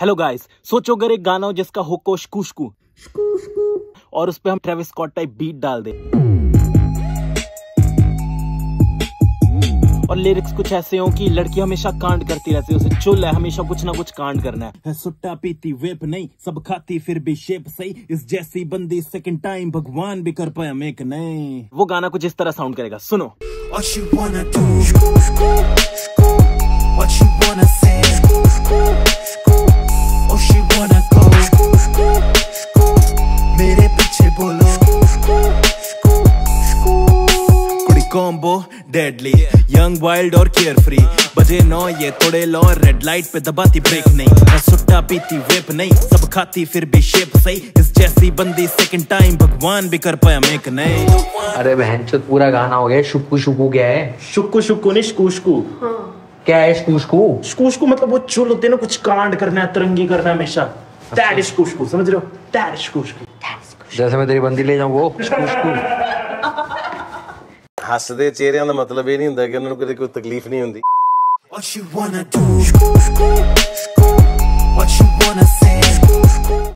Hello guys सोचो अगर एक गाना हो जिसका हुक हो शकू शकू और उस पे हम ट्रेविस स्कॉट टाइप बीट डाल दे। और लिरिक्स कुछ ऐसे हो कि लड़की हमेशा कांड करती रहती है उसे चुल है हमेशा कुछ ना कुछ कांड करना है, है सुट्टा पीती वेप नहीं सब खाती फिर भी शेप सही। इस जैसी बंदी सेकंड टाइम भगवान भी कर पाया मेक नहीं वो गाना कुछ इस तरह साउंड करेगा सुनो। डेडली यंग वाइल्ड और केयर फ्री बजे नौ ये तोड़े लो रेड लाइट पे दबाती ब्रेक नहीं। मैं सुट्टा पीती वेप नहीं। सब खाती फिर भी शेप सही। इस जैसी बंदी सेकंड टाइम भगवान भी कर पाया मेक नहीं। अरे बहन चो पूरा गाना हो गया। शुक्कू शुक्कू क्या है? शुक्कू शुक्कू नहीं शकू शकू क्या है शुक्कू शुक्कू शकू शकू मतलब वो चुल होते ना कुछ कांड करना है तरंगी करना है हमेशा। दैट इज़ शकू शकू समझ रहे हो? दैट इज़ शकू शकू जैसे मैं तेरी बंदी ले जाऊँ वो? शुक्कू शुक्कू ਹੱਸਦੇ ਚਿਹਰਿਆਂ ਦਾ ਮਤਲਬ ਇਹ ਨਹੀਂ ਹੁੰਦਾ ਕਿ ਉਹਨਾਂ ਨੂੰ ਕਦੇ ਕੋਈ ਤਕਲੀਫ ਨਹੀਂ ਹੁੰਦੀ What you wanna do? What you wanna say?